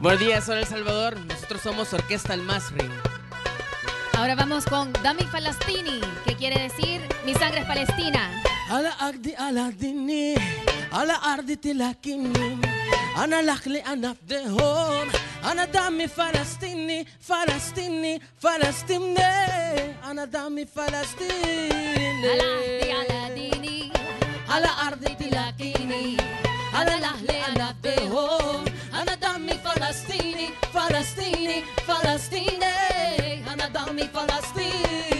Buenos días, soy El Salvador. Nosotros somos Orquesta El Masri. Ahora vamos con Dami Falastini, que quiere decir Mi sangre es palestina. Ala agdi ala dini, ala ardi tilakini, ana lakhli ana dami falastini, falastini, falastini, ana dami falastini. Ala agdi ala dini. على أرضي تلاقيني على الأهل أنا فدهم أنا دمي فلسطيني فلسطيني فلسطيني أنا دمي فلسطيني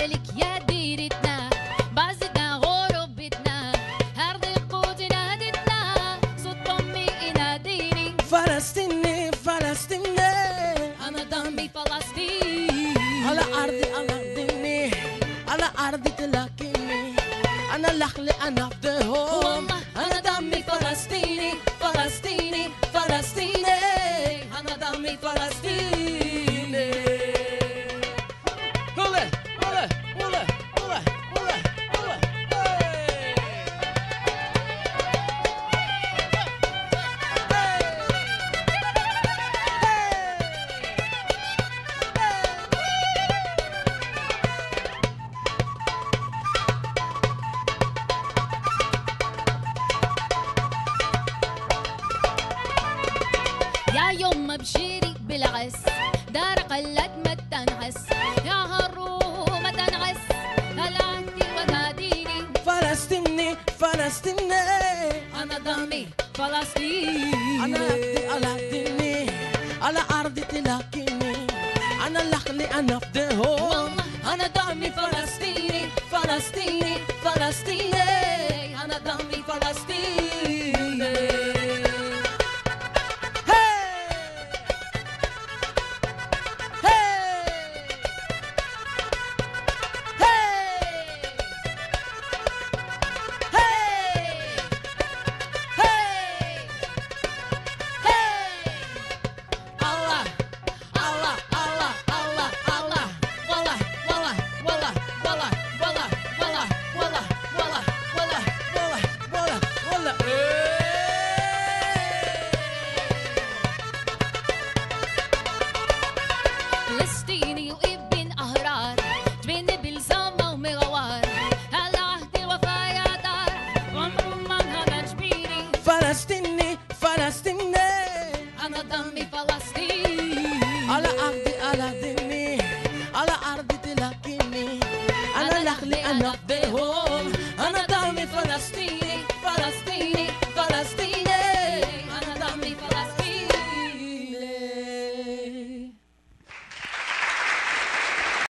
وقتنا لك يا ديرتنا بعزتنا غربتنا أرض القوت نادتنا صوت أمي يناديني فلسطيني فلسطيني أنا دمي فلسطين على أرضي على ديني على أرضي تلاقيني أنا لخلي أنا فدهم يا يما بشيري بالعس دار قلت ما تنعس. يا هرو ما تنعس هلا عهدي وناديني فلسطيني فلسطيني. أنا دمي فلسطين أنا أهدي على ديني على أرضي تلاقيني أنا لخلي أنا فدهم والله أنا دمي فلسطيني فلسطيني فلسطيني. فلسطيني وابن أهرار تبني بالزمة ومغوار هلا عهدي وفايا دار؟ عمره ما انهدر جبيري فلسطيني فلسطيني. أنا دمي فلسطيني. على عهدي على دمي على أرضي تلاقيني. أنا لخلي أنا بدهم أنا دمي فلسطيني فلسطيني. فلسطيني.